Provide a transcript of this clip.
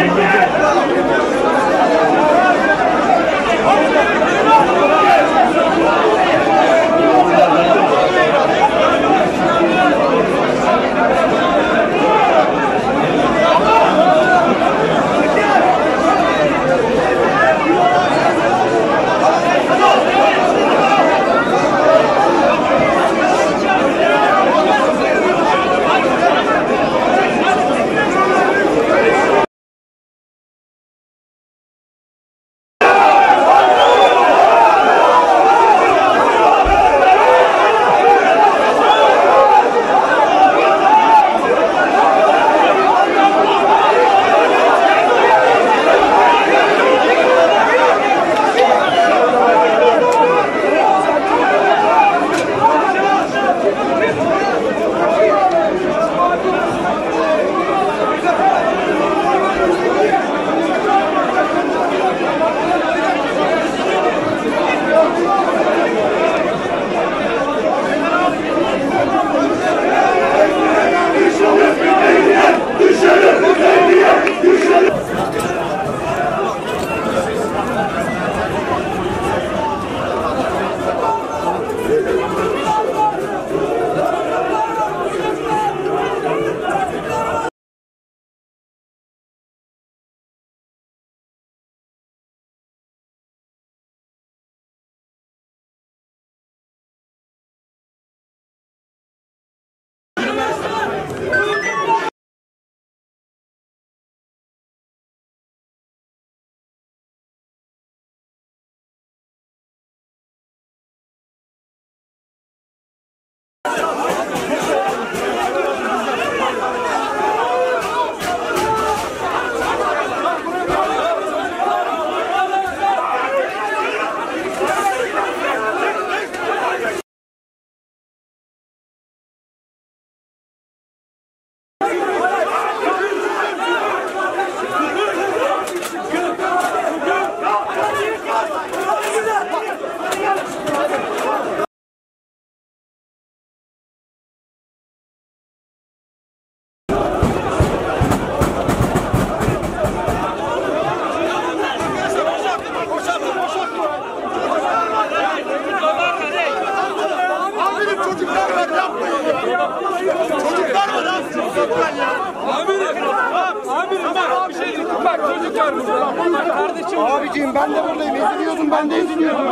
Yeah. Abiciğim ben de buradayım. Eziliyordum ben de eziliyordum.